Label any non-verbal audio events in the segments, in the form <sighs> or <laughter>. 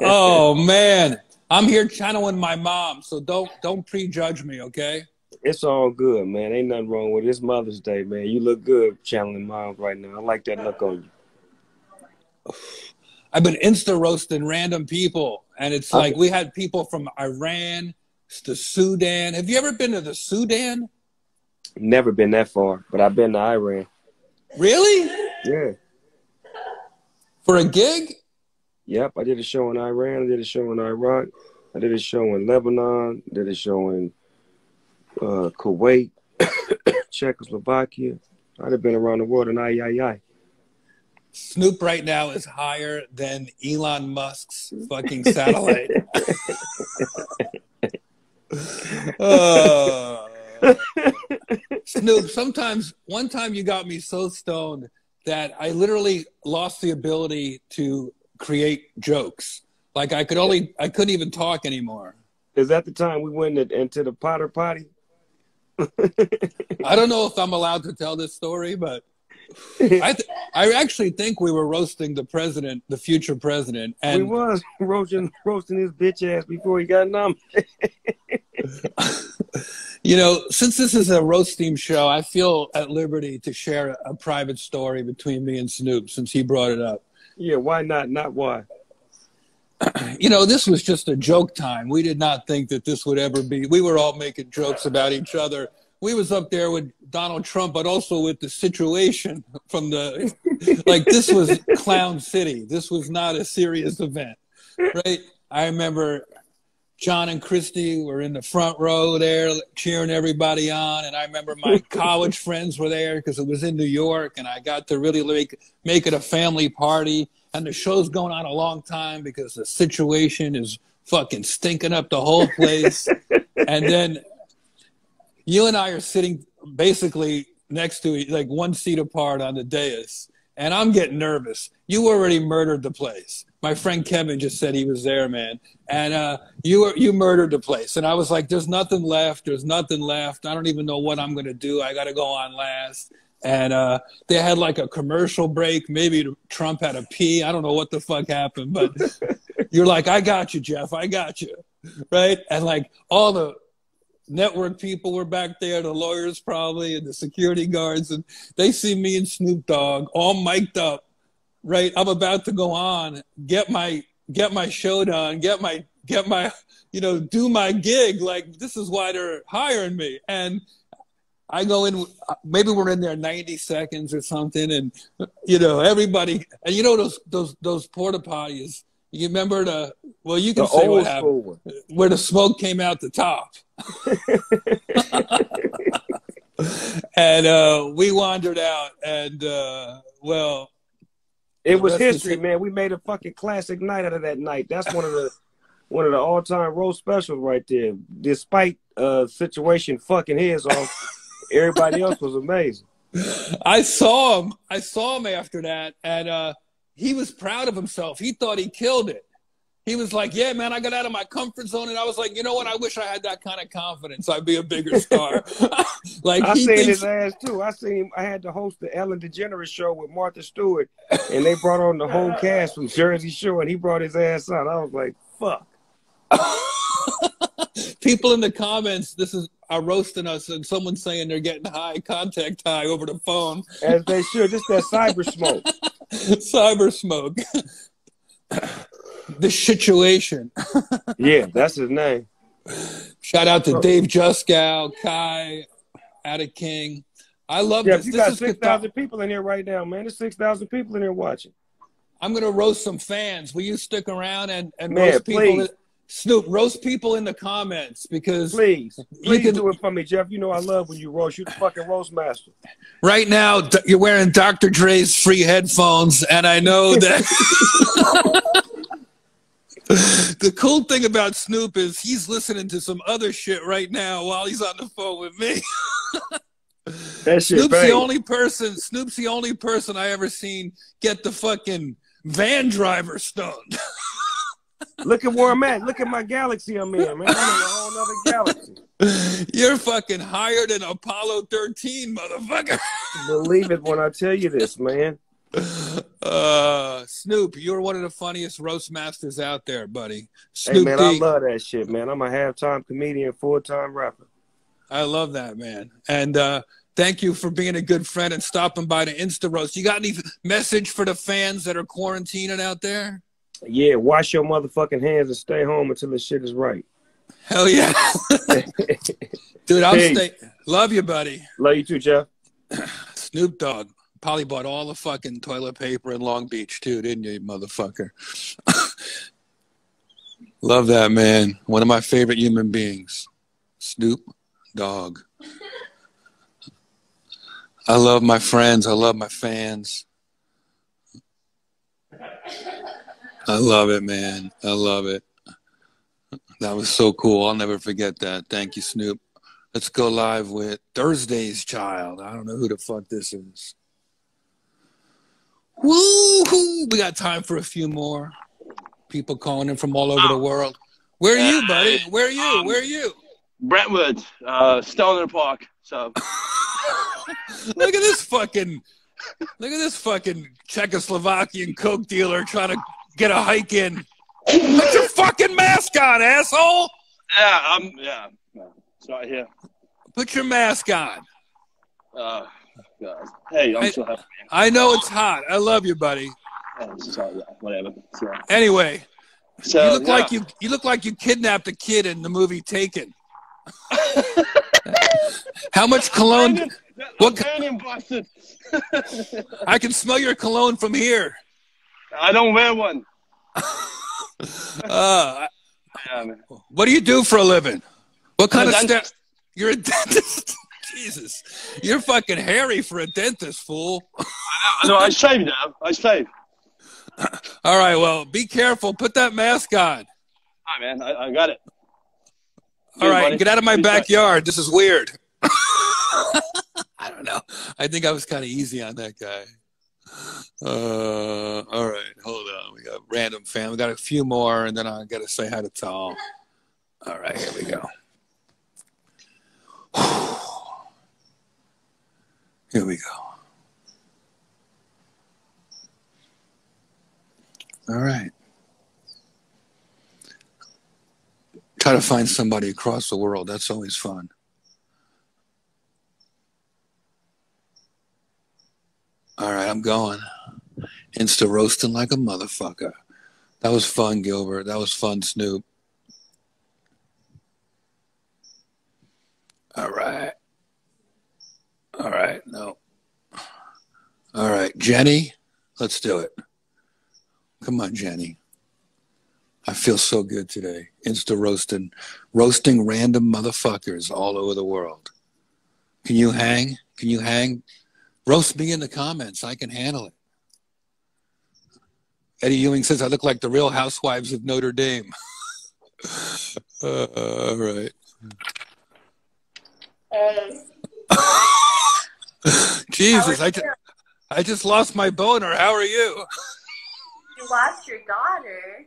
oh man, I'm here channeling my mom, so don't don't prejudge me, okay? It's all good, man. Ain't nothing wrong with it. It's Mother's Day, man. You look good channeling moms right now. I like that look on you. I've been insta roasting random people, and it's like we had people from Iran to Sudan. Have you ever been to the Sudan? Never been that far, but I've been to Iran. Really? Yeah. For a gig? Yep, I did a show in Iran. I did a show in Iraq. I did a show in Lebanon. I did a show in uh, Kuwait, <coughs> Czechoslovakia. I'd have been around the world in I, I, I. Snoop right now is higher than Elon Musk's fucking <laughs> satellite. <laughs> uh, Snoop, sometimes, one time you got me so stoned that I literally lost the ability to create jokes. Like I could only, I couldn't even talk anymore. Is that the time we went into the Porta Potty? I don't know if I'm allowed to tell this story, but I th- I actually think we were roasting the president, the future president, and we was <laughs> roasting roasting his bitch ass before he got nominated. <laughs> you know, since this is a roasting show, I feel at liberty to share a, a private story between me and Snoop since he brought it up. Yeah, why not? Not why. <clears throat> you know, this was just a joke time. We did not think that this would ever be. We were all making jokes about each other. We was up there with Donald Trump, but also with the situation <laughs> from the <laughs> like. This was Clown City. This was not a serious event, right? I remember John and Christy were in the front row there cheering everybody on. And I remember my <laughs> college friends were there because it was in New York and I got to really make, make it a family party. And the show's going on a long time because the situation is fucking stinking up the whole place. <laughs> and then you and I are sitting basically next to like one seat apart on the dais. And I'm getting nervous. You already murdered the place my friend Kevin just said he was there, man. And uh, you were, you murdered the place. And I was like, there's nothing left. There's nothing left. I don't even know what I'm gonna do. I got to go on last. And uh, they had like a commercial break. Maybe Trump had a pee. I don't know what the fuck happened, but <laughs> you're like, I got you, Jeff. I got you, right? And like all the network people were back there, the lawyers probably, and the security guards, and they see me and Snoop Dogg all mic'd up right i'm about to go on get my get my show done get my get my you know do my gig. Like this is why they're hiring me. And i go in maybe we're in there 90 seconds or something and you know everybody and you know those those those porta potties? You remember the well you can the say what happened where the smoke came out the top. <laughs> <laughs> And uh we wandered out and uh well it was history, man. We made a fucking classic night out of that night. That's one of the <laughs> one of the all time roast specials right there. Despite uh situation fucking his off, <laughs> everybody else was amazing. I saw him. I saw him after that, and uh he was proud of himself. He thought he killed it he was like, "Yeah, man, I got out of my comfort zone," and I was like, "You know what? I wish I had that kind of confidence. I'd be a bigger <laughs> star." <laughs> like I seen thinks... his ass too. I seen. I had to host the Ellen DeGeneres show with Martha Stewart, and they brought on the whole <laughs> cast from Jersey Shore, and he brought his ass on. I was like, "Fuck." People in the comments, this is are roasting us, and someone saying they're getting high contact high over the phone, as they should. Just that cyber smoke. cyber smoke the situation. <laughs> yeah, that's his name. Shout out to oh. Dave Juskow, Kai, Attic King. I love yeah, this. You this got six thousand people in here right now, man. There's six thousand people in here watching. I'm gonna roast some fans. Will you stick around and, and man, roast people? That, Snoop, roast people in the comments because please, please can, do it for me, Jeff. You know I love when you roast. You're the fucking roast master. Right now, you're wearing Dr. Dre's free headphones, and I know that. <laughs> <laughs> the cool thing about Snoop is he's listening to some other shit right now while he's on the phone with me. <laughs> that shit Snoop's the only person. Snoop's the only person I ever seen get the fucking van driver stoned. <laughs> Look at where I'm at. Look at my galaxy I'm in, man. I'm in a whole other galaxy. You're fucking higher than Apollo 13, motherfucker. Believe it when I tell you this, man. <laughs> Uh, Snoop, you're one of the funniest roast masters out there, buddy. Snoop hey man, D. I love that shit, man. I'm a halftime comedian, full time rapper. I love that, man. And uh, thank you for being a good friend and stopping by the Insta roast. You got any message for the fans that are quarantining out there? Yeah, wash your motherfucking hands and stay home until the shit is right. Hell yeah, <laughs> dude. I'll hey. stay. Love you, buddy. Love you too, Jeff. Snoop Dogg probably bought all the fucking toilet paper in Long Beach too, didn't you, motherfucker? <laughs> Love that man. One of my favorite human beings. Snoop Dogg. I love my friends. I love my fans. I love it, man. I love it. That was so cool. I'll never forget that. Thank you, Snoop. Let's go live with Thursday's Child. I don't know who the fuck this is. Woo! We got time for a few more people calling in from all over the world. Where are you, buddy? Where are you? Um, Where are you? Brentwood, uh, Stoner Park. So <laughs> look at this fucking look at this fucking Czechoslovakian coke dealer trying to get a hike in. Put your fucking mask on, asshole. Yeah, I'm yeah. It's right here. Put your mask on. Uh, God. Hey, I'm I, so happy. I know it's hot. I love you, buddy. Oh, sorry, yeah, whatever. Anyway, so, you look yeah. like you you look like you kidnapped a kid in the movie Taken. <laughs> How much cologne? What? <laughs> I can smell your cologne from here. I don't wear one. <laughs> uh, what do you do for a living? What kind of step? You're a dentist. Jesus, you're fucking hairy for a dentist, fool. <laughs> no, I shave now. I shave. <laughs> All right, well, be careful. Put that mask on. Hi, man. I, I got it. All right, buddy. get out of my backyard. This is weird. <laughs> I don't know. I think I was kind of easy on that guy. Uh, all right, hold on. We got random fan. We got a few more, and then I got to say hi to Tal. All right, here we go. <sighs> Here we go. All right. Try to find somebody across the world. That's always fun. All right, I'm going. Insta roasting like a motherfucker. That was fun, Gilbert. That was fun, Snoop. All right. All right. No. All right. Jenny, let's do it. Come on, Jenny. I feel so good today. Insta roasting, roasting random motherfuckers all over the world. Can you hang? Can you hang? Roast me in the comments. I can handle it. Eddie Ewing says I look like the real housewives of Notre Dame. <laughs> uh, all right. <laughs> Jesus, I just, I just lost my boner. How are you? You lost your daughter.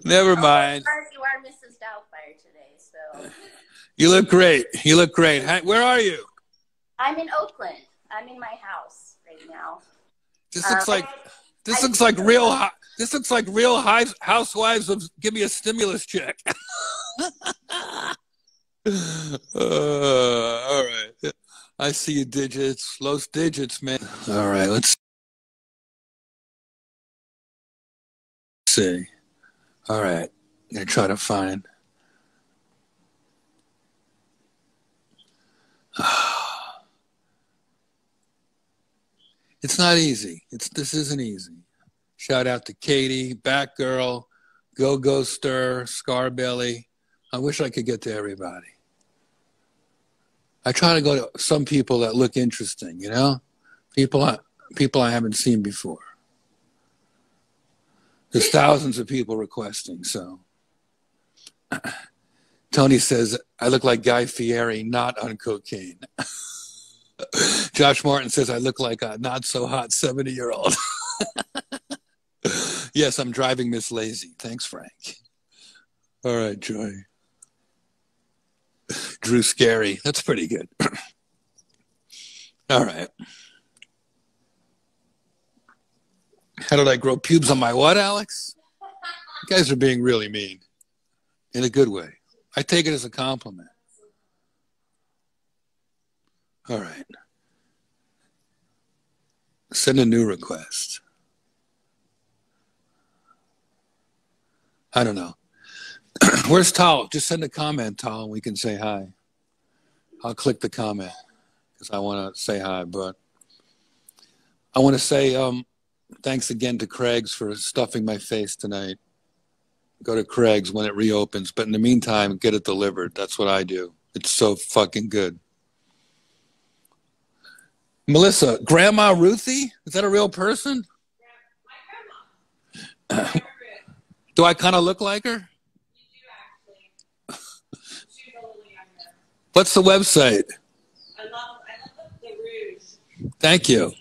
<laughs> Never mind. Oh, you are Mrs. Doubtfire today, so. You look great. You look great. Where are you? I'm in Oakland. I'm in my house right now. This looks um, like this I looks like real. This looks like real housewives of give me a stimulus check. <laughs> uh, all right. I see you digits, Los digits, man. All right, let's see. All right, I'm gonna try to find. <sighs> It's not easy. It's this isn't easy. Shout out to Katie, Batgirl, Go Go Stir, Scarbelly. I wish I could get to everybody. I try to go to some people that look interesting, you know, people I, people I haven't seen before. There's thousands of people requesting, so. <clears throat> Tony says, I look like Guy Fieri, not on cocaine. <laughs> Josh Martin says, I look like a not so hot 70 year old. <laughs> yes, I'm driving Miss Lazy. Thanks, Frank. All right, Joy. Drew Scary. That's pretty good. All right. How did I grow pubes on my what, Alex? You guys are being really mean in a good way. I take it as a compliment. All right. Send a new request. I don't know. <clears throat> Where's Tal? Just send a comment, Tal, and we can say hi. I'll click the comment because I want to say hi. But I want to say um, thanks again to Craig's for stuffing my face tonight. Go to Craig's when it reopens. But in the meantime, get it delivered. That's what I do. It's so fucking good. Melissa, Grandma Ruthie? Is that a real person? Yeah, my grandma. <clears throat> do I kind of look like her? What's the website? I love, I love the Rouge. Thank you.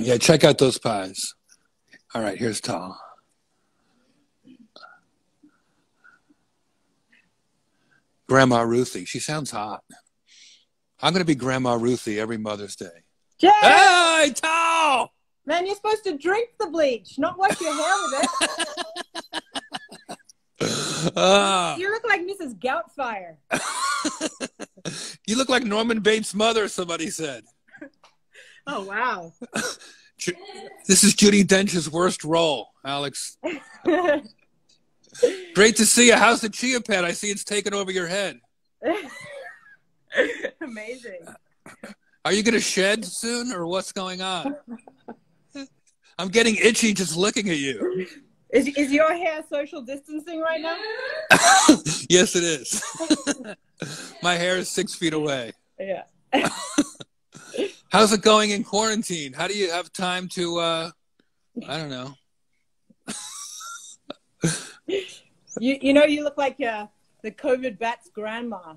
Yeah, check out those pies. All right, here's Tal. Grandma Ruthie. She sounds hot. I'm going to be Grandma Ruthie every Mother's Day. Jay! Hey, Tal! Man, you're supposed to drink the bleach, not wash your hair with it. <laughs> Uh, you look like Mrs. Goutfire. <laughs> you look like Norman Bates' mother, somebody said. <laughs> Oh, wow. this is Judi Dench's worst role, Alex. <laughs> Great to see you. How's the chia pet? I see it's taken over your head. Amazing. Are you going to shed soon, or what's going on? I'm getting itchy just looking at you. Is, is your hair social distancing right now? <laughs> yes, it is. <laughs> My hair is six feet away. Yeah. <laughs> How's it going in quarantine? How do you have time to, uh, I don't know. you, you know, you look like uh, the COVID bat's grandma.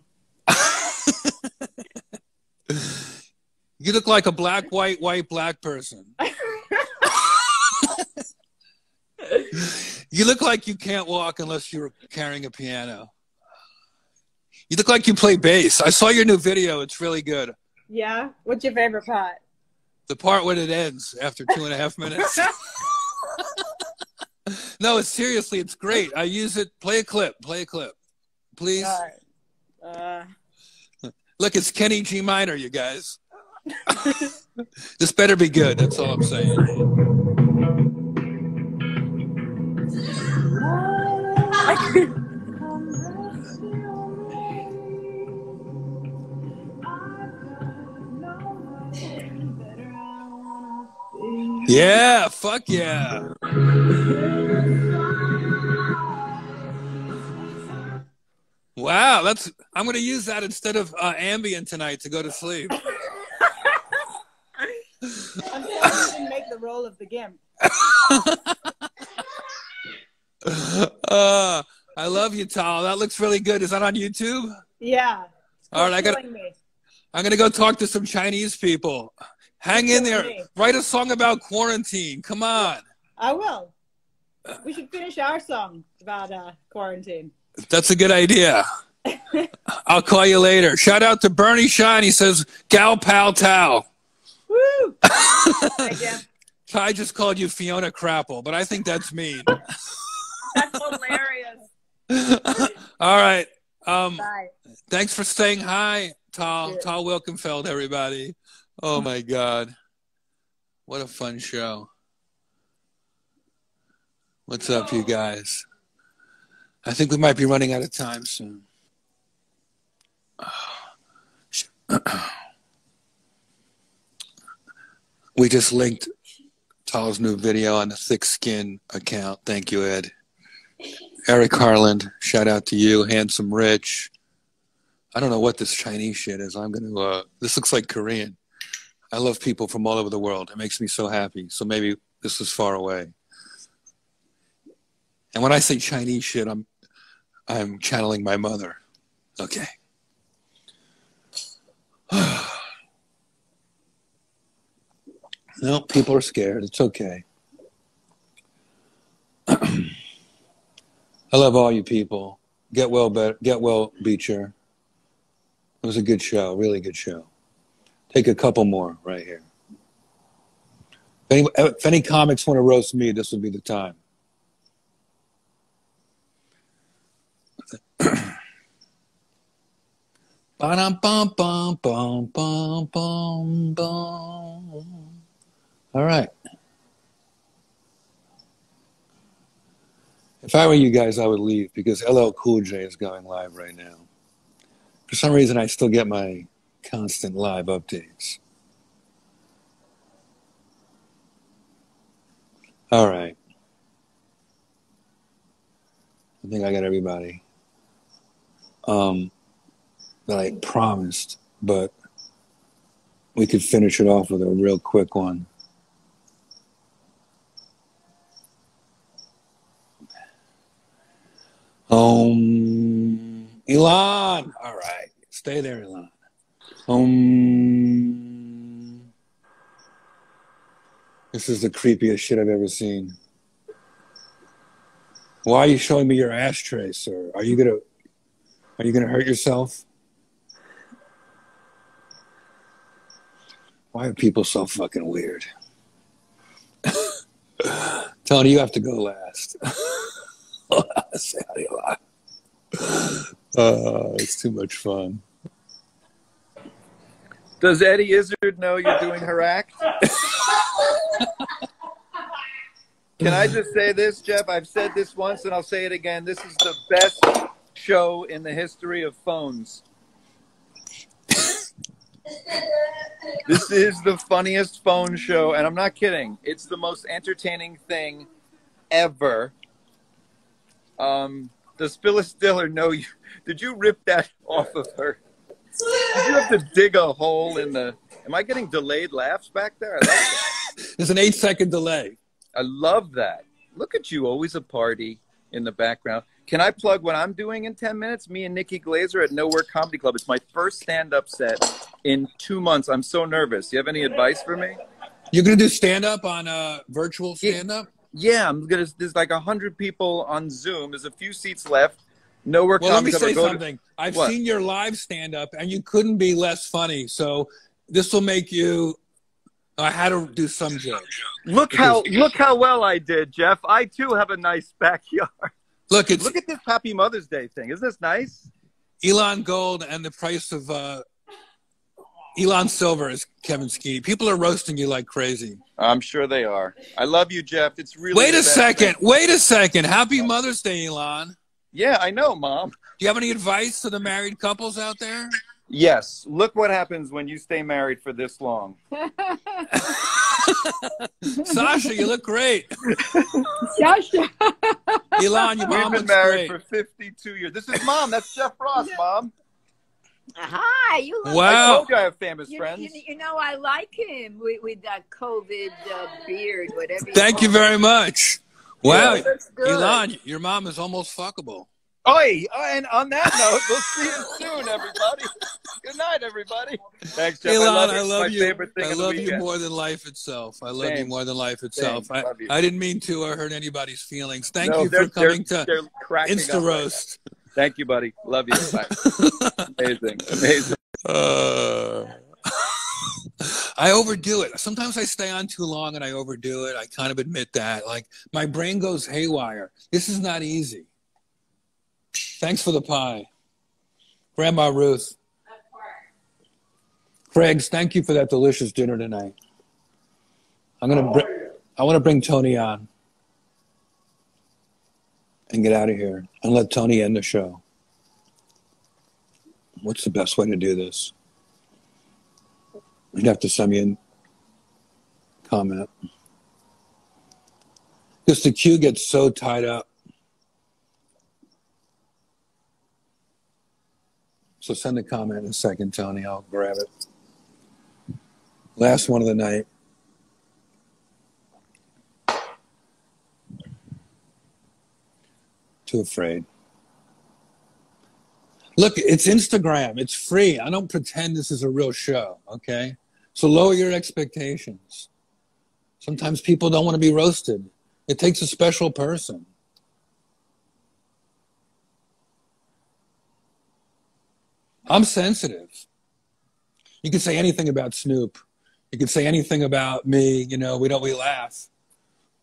you look like a black, white, white, black person. You look like you can't walk unless you're carrying a piano. You look like you play bass. I saw your new video. It's really good. Yeah. What's your favorite part? The part when it ends after two and a half minutes. <laughs> no, it's seriously, it's great. I use it. Play a clip. Play a clip, please. Uh... Look, it's Kenny G minor, you guys. <laughs> this better be good. That's all I'm saying. Yeah, fuck yeah. Wow, that's I'm going to use that instead of uh, Ambien tonight to go to sleep. <laughs> I'm didn't make the role of the gimp. <laughs> uh, <laughs> I love you, Tal. That looks really good. Is that on YouTube? Yeah. All right, I got. I'm gonna go talk to some Chinese people. Hang in there. Me. Write a song about quarantine. Come on. I will. We should finish our song about uh, quarantine. That's a good idea. <laughs> I'll call you later. Shout out to Bernie Shine. He says, Gal Pal Tao. Woo! <laughs> I just called you Fiona Crapple, but I think that's mean. All right. Um, Bye. Thanks for saying hi, Tal. Tal Wilkenfeld, everybody. Oh my God. What a fun show. What's up, you guys? I think we might be running out of time soon. <clears throat> we just linked Tal's new video on the Thick Skin account. Thank you, Ed. Eric Harland, shout out to you. Handsome Rich. I don't know what this Chinese shit is. I'm going to, uh, this looks like Korean. I love people from all over the world. It makes me so happy. So maybe this is far away. And when I say Chinese shit, I'm, I'm channeling my mother. Okay. <sighs> no, people are scared. It's okay. <clears throat> I love all you people. Get well, better. Get well, Beecher. It was a good show, really good show. Take a couple more right here. If any, if any comics want to roast me, this would be the time. <clears throat> Bum, bum, bum, bum, bum, bum. All right. If I were you guys, I would leave because LL Cool J is going live right now. For some reason, I still get my constant live updates. All right. I think I got everybody um, that I promised, but we could finish it off with a real quick one. Um, Elon. All right. Stay there, Elon. Um, this is the creepiest shit I've ever seen. Why are you showing me your ashtray, sir? Are you gonna are you gonna hurt yourself? Why are people so fucking weird? <laughs> Tony, you have to go last. <laughs> Say hi Uh, it's too much fun. Does Eddie Izzard know you're doing her act? <laughs> Can I just say this, Jeff? I've said this once and I'll say it again. This is the best show in the history of phones. this is the funniest phone show, and I'm not kidding. It's the most entertaining thing ever. Um, does Phyllis Diller know you? Did you rip that off of her? Did you have to dig a hole in the? Am I getting delayed laughs back there? There's an eight second delay. I love that. Look at you, always a party in the background. Can I plug what I'm doing in 10 minutes? Me and Nikki Glazer at Nowhere Comedy Club. It's my first stand up set in two months. I'm so nervous. You have any advice for me? You're going to do stand up on a virtual stand up? Yeah, I'm gonna. There's like a hundred people on Zoom. There's a few seats left. Nowhere. Well, let me say something. To, I've what? seen your live stand up, and you couldn't be less funny. So this will make you. I had to do some jokes. Look how look how well I did, Jeff. I too have a nice backyard. Look, it's, look at this Happy Mother's Day thing. Isn't this nice? Elon Gold and the price of uh, Elon Silver is Kevin Ski. People are roasting you like crazy. I'm sure they are. I love you, Jeff. It's really. Wait a second. Thing. Wait a second. Happy Mother's Day, Elon. Yeah, I know, Mom. Do you have any advice to the married couples out there? Yes. Look what happens when you stay married for this long. <laughs> Sasha, you look great. Sasha. Elon, your mom We've been married great. for 52 years. This is Mom. That's Jeff Ross, <laughs> Mom. Hi, you look. Wow. I told you I have famous you, friends. You, you, know, I like him with, with that COVID uh, beard, whatever. Thank you very much. Wow, yeah, Elon, your mom is almost fuckable. Oi, and on that note, we'll see you soon, everybody. Good night, everybody. Thanks, Jeff. Elon, I love, I love you. I love you more than life itself. I love Same. you more than life itself. I, I, didn't mean to hurt anybody's feelings. Thank no, you for coming they're, to they're Insta Roast. Right Thank you, buddy. Love you. <laughs> Amazing, amazing. Uh, I overdo it. Sometimes I stay on too long and I overdo it. I kind of admit that. Like my brain goes haywire. This is not easy. Thanks for the pie, Grandma Ruth. Of course. Craig's, thank you for that delicious dinner tonight. I'm gonna. Br- I want to bring Tony on and get out of here and let Tony end the show. What's the best way to do this? You'd have to send me a comment. Because the queue gets so tied up. So send a comment in a second, Tony. I'll grab it. Last one of the night. Too afraid. Look, it's Instagram. It's free. I don't pretend this is a real show, okay? So lower your expectations. Sometimes people don't want to be roasted. It takes a special person. I'm sensitive. You can say anything about Snoop. You can say anything about me, you know, we don't, we laugh.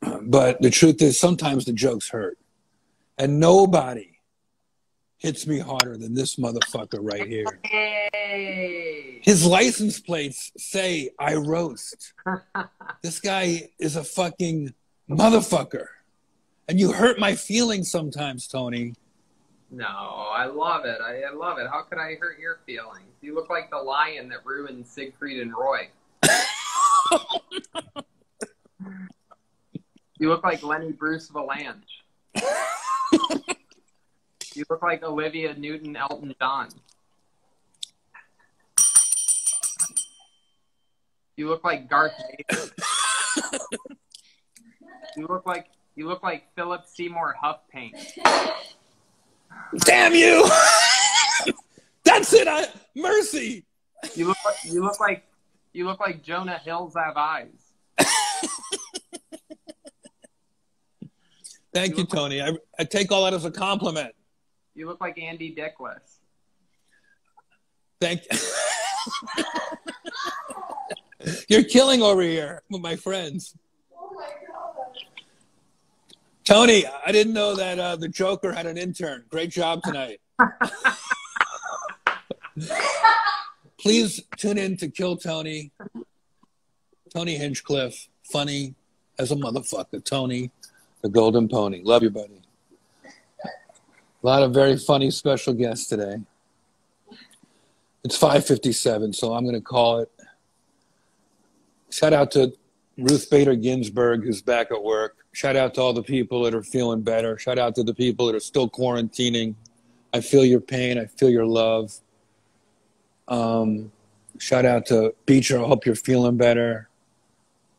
<clears throat> But the truth is, sometimes the jokes hurt. And nobody hits me harder than this motherfucker right here. Hey. His license plates say I roast. <laughs> this guy is a fucking motherfucker. And you hurt my feelings sometimes, Tony. No, I love it. I, I love it. How could I hurt your feelings? You look like the lion that ruined Siegfried and Roy. <laughs> you look like Lenny Bruce Vilanch. <laughs> you look like Olivia Newton Elton John. You look like Garth Vader. <laughs> you look like you look like Philip Seymour Huff paint. Damn you! <laughs> That's it. I mercy. You look like you look like you look like Jonah Hills have eyes. <laughs> Thank you, Tony. I, I take all that as a compliment. You look like Andy Dickless. Thank you. You're killing over here with my friends. Tony, I didn't know that uh, the Joker had an intern. Great job tonight. Please tune in to Kill Tony. Tony Hinchcliffe, funny as a motherfucker. Tony, the Golden Pony. Love you, buddy. A lot of very funny special guests today. It's 5:57, so I'm going to call it. Shout out to Ruth Bader Ginsburg, who's back at work. Shout out to all the people that are feeling better. Shout out to the people that are still quarantining. I feel your pain. I feel your love. Um, shout out to Beecher. I hope you're feeling better.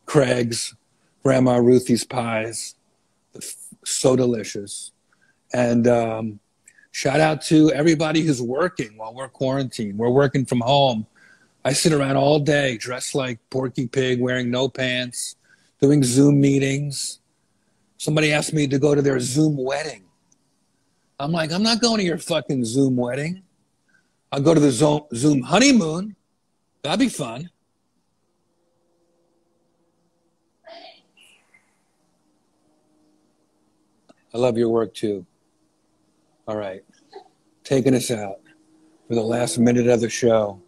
Craig's, Grandma Ruthie's pies, so delicious. And um, shout out to everybody who's working while we're quarantined. We're working from home. I sit around all day dressed like Porky Pig, wearing no pants, doing Zoom meetings. Somebody asked me to go to their Zoom wedding. I'm like, I'm not going to your fucking Zoom wedding. I'll go to the Zoom honeymoon. That'd be fun. I love your work too. All right. Taking us out for the last minute of the show.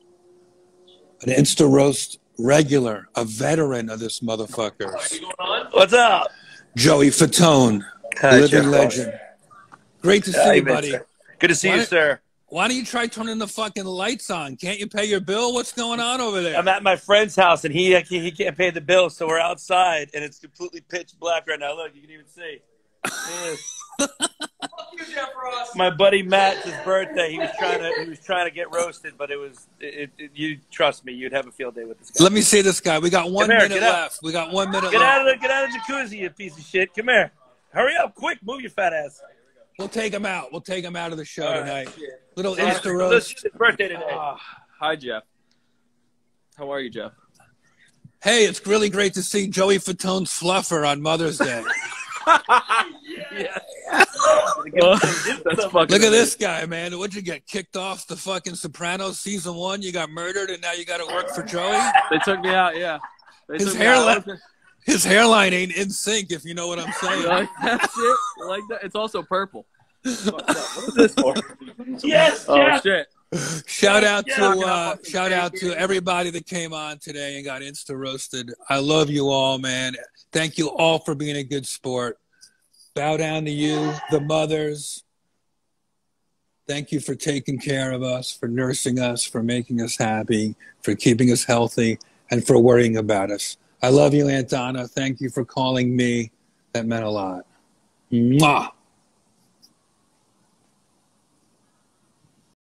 An Insta Roast regular, a veteran of this motherfucker. What's up? Joey Fatone, Hi, living Jeff. legend. Great to see Hi, you, buddy. Vincent. Good to see Why you, sir. Why don't you try turning the fucking lights on? Can't you pay your bill? What's going on over there? I'm at my friend's house and he he can't pay the bill, so we're outside and it's completely pitch black right now. Look, you can even see. Yeah. my buddy Matt's his birthday. He was trying to he was trying to get roasted, but it was it, it, you trust me, you'd have a field day with this guy. Let me see this guy. We got one here, minute left. We got one minute Get left. out of the get out of the jacuzzi, you piece of shit. Come here. Hurry up, quick, move your fat ass. We'll take him out. We'll take him out of the show All right, tonight. shit. Little Yeah, Insta it's roast. his birthday today. Ah, hi, Jeff. How are you, Jeff? Hey, it's really great to see Joey Fatone's fluffer on Mother's Day. <laughs> <laughs> That's fucking Look at this guy, man. What'd you get kicked off the fucking Sopranos season one? You got murdered, and now you got to work for Joey. They took me out, yeah. They His took me out. hairline, his hairline ain't in sync, if you know what I'm You <laughs> saying. like that shit? You like that? It's also purple. <laughs> What is this for? yes, Oh Jeff. shit! <laughs> Shout out to uh, shout out to everybody that came on today and got insta roasted. I love you all, man. Thank you all for being a good sport. Bow down to you, the mothers. Thank you for taking care of us, for nursing us, for making us happy, for keeping us healthy, and for worrying about us. I love you, Aunt Donna. Thank you for calling me. That meant a lot. Mwah.